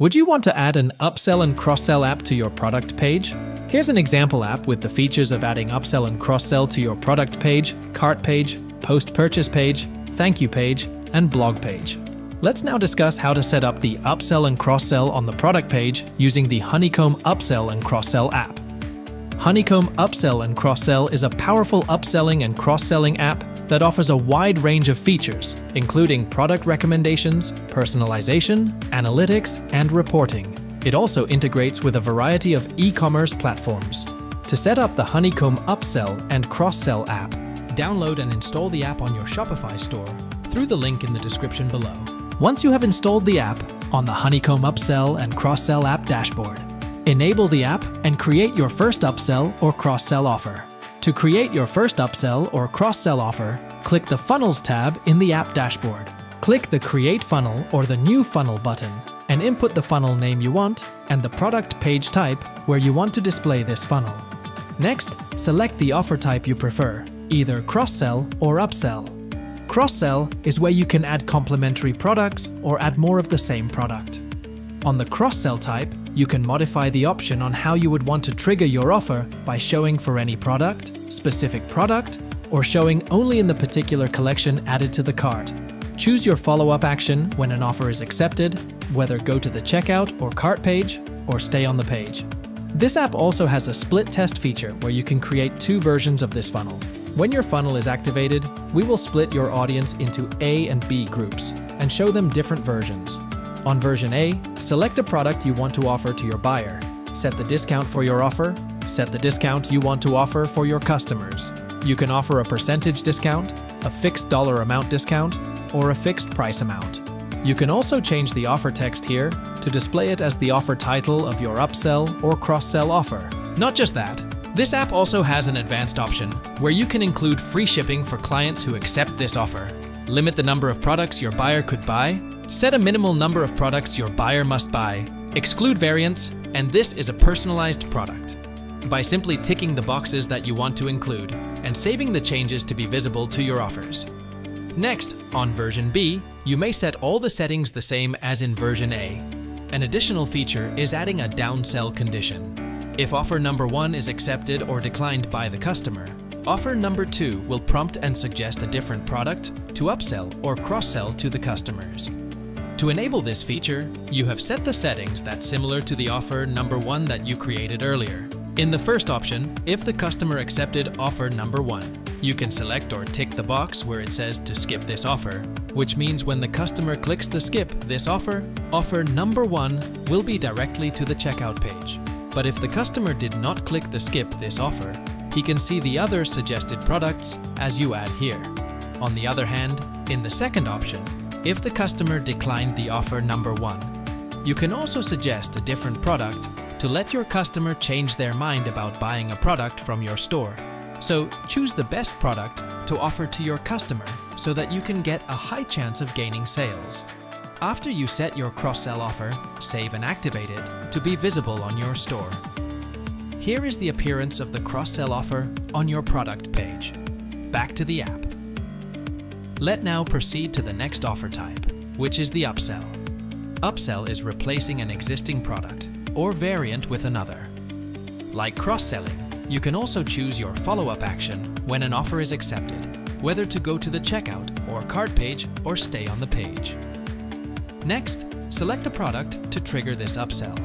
Would you want to add an upsell and cross-sell app to your product page? Here's an example app with the features of adding upsell and cross-sell to your product page, cart page, post-purchase page, thank you page, and blog page. Let's now discuss how to set up the upsell and cross-sell on the product page using the Honeycomb Upsell and Cross-Sell app. Honeycomb Upsell and Cross-Sell is a powerful upselling and cross-selling app that offers a wide range of features, including product recommendations, personalization, analytics, and reporting. It also integrates with a variety of e-commerce platforms. To set up the Honeycomb Upsell and Cross-Sell app, download and install the app on your Shopify store through the link in the description below. Once you have installed the app on the Honeycomb Upsell and Cross-Sell app dashboard, enable the app and create your first upsell or cross-sell offer. To create your first upsell or cross-sell offer, click the Funnels tab in the app dashboard. Click the Create Funnel or the New Funnel button and input the funnel name you want and the product page type where you want to display this funnel. Next, select the offer type you prefer, either cross-sell or upsell. Cross-sell is where you can add complementary products or add more of the same product. On the cross-sell type, you can modify the option on how you would want to trigger your offer by showing for any product, specific product, or showing only in the particular collection added to the cart. Choose your follow-up action when an offer is accepted, whether go to the checkout or cart page, or stay on the page. This app also has a split test feature where you can create two versions of this funnel. When your funnel is activated, we will split your audience into A and B groups and show them different versions. On version A, select a product you want to offer to your buyer, set the discount for your offer, set the discount you want to offer for your customers. You can offer a percentage discount, a fixed dollar amount discount, or a fixed price amount. You can also change the offer text here to display it as the offer title of your upsell or cross-sell offer. Not just that, this app also has an advanced option where you can include free shipping for clients who accept this offer. Limit the number of products your buyer could buy Set a minimal number of products your buyer must buy, exclude variants, and this is a personalized product. By simply ticking the boxes that you want to include and saving the changes to be visible to your offers. Next, on version B, you may set all the settings the same as in version A. An additional feature is adding a downsell condition. If offer number 1 is accepted or declined by the customer, offer number 2 will prompt and suggest a different product to upsell or cross-sell to the customers. To enable this feature, you have set the settings that's similar to the offer number one that you created earlier. In the first option, if the customer accepted offer number one, you can select or tick the box where it says to skip this offer, which means when the customer clicks the skip this offer, offer number one will be directly to the checkout page. But if the customer did not click the skip this offer, he can see the other suggested products as you add here. On the other hand, in the second option, if the customer declined the offer number one. You can also suggest a different product to let your customer change their mind about buying a product from your store. So choose the best product to offer to your customer so that you can get a high chance of gaining sales. After you set your cross-sell offer, save and activate it to be visible on your store. Here is the appearance of the cross-sell offer on your product page. Back to the app. Let now proceed to the next offer type, which is the upsell. Upsell is replacing an existing product or variant with another. Like cross-selling, you can also choose your follow-up action when an offer is accepted, whether to go to the checkout or cart page or stay on the page. Next, select a product to trigger this upsell.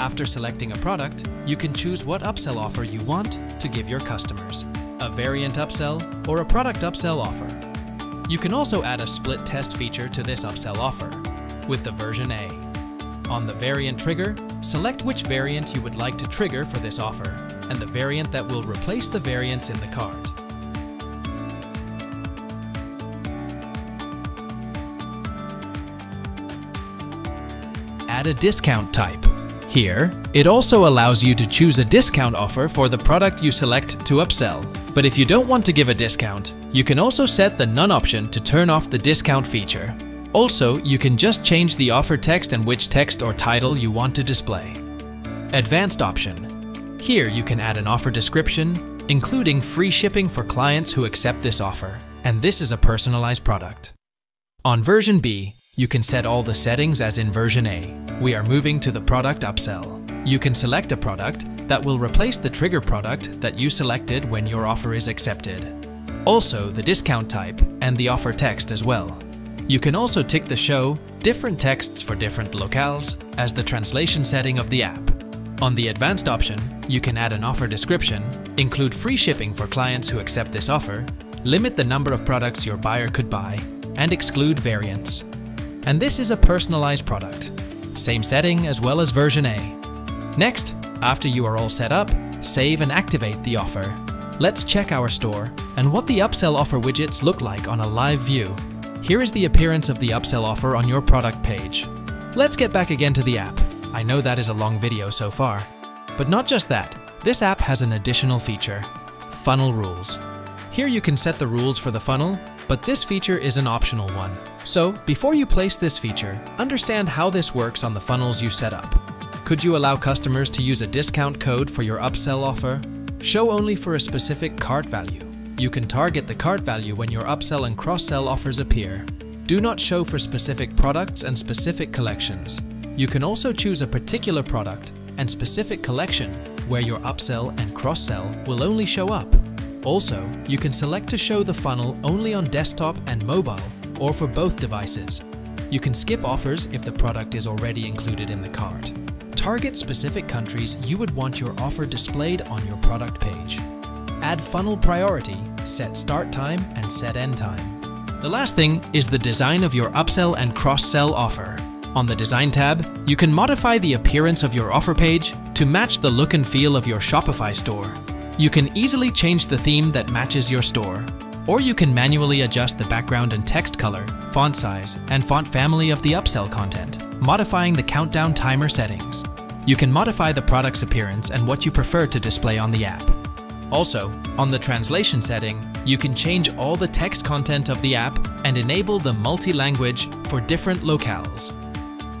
After selecting a product, you can choose what upsell offer you want to give your customers, a variant upsell or a product upsell offer. You can also add a split test feature to this upsell offer with the version A. On the variant trigger, select which variant you would like to trigger for this offer and the variant that will replace the variants in the cart. Add a discount type. Here, it also allows you to choose a discount offer for the product you select to upsell. But if you don't want to give a discount, you can also set the None option to turn off the discount feature. Also, you can just change the offer text and which text or title you want to display. Advanced option. Here you can add an offer description, including free shipping for clients who accept this offer, and this is a personalized product. On version B, You can set all the settings as in version A. We are moving to the product upsell. You can select a product that will replace the trigger product that you selected when your offer is accepted. Also the discount type and the offer text as well. You can also tick the show different texts for different locales as the translation setting of the app. On the advanced option, you can add an offer description, include free shipping for clients who accept this offer, limit the number of products your buyer could buy, and exclude variants. And this is a personalized product. Same setting as well as version A. Next, after you are all set up, save and activate the offer. Let's check our store and what the upsell offer widgets look like on a live view. Here is the appearance of the upsell offer on your product page. Let's get back again to the app. I know that is a long video so far. But not just that, this app has an additional feature, funnel rules. Here you can set the rules for the funnel, but this feature is an optional one. So before you place this feature, understand how this works on the funnels you set up. Could you allow customers to use a discount code for your upsell offer? Show only for a specific cart value. You can target the cart value when your upsell and cross-sell offers appear. Do not show for specific products and specific collections. You can also choose a particular product and specific collection where your upsell and cross-sell will only show up. Also, you can select to show the funnel only on desktop and mobile or for both devices. You can skip offers if the product is already included in the cart. Target specific countries you would want your offer displayed on your product page. Add funnel priority, set start time and set end time. The last thing is the design of your upsell and cross-sell offer. On the Design tab, you can modify the appearance of your offer page to match the look and feel of your Shopify store. You can easily change the theme that matches your store, or you can manually adjust the background and text color, font size, and font family of the upsell content, modifying the countdown timer settings. You can modify the product's appearance and what you prefer to display on the app. Also, on the translation setting, you can change all the text content of the app and enable the multi-language for different locales.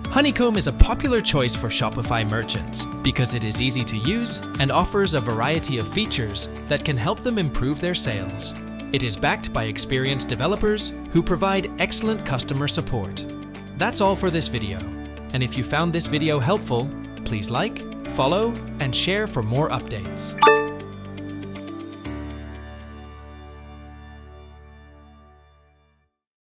Honeycomb is a popular choice for Shopify merchants because it is easy to use and offers a variety of features that can help them improve their sales. It is backed by experienced developers who provide excellent customer support. That's all for this video. And if you found this video helpful, please like, follow, and share for more updates.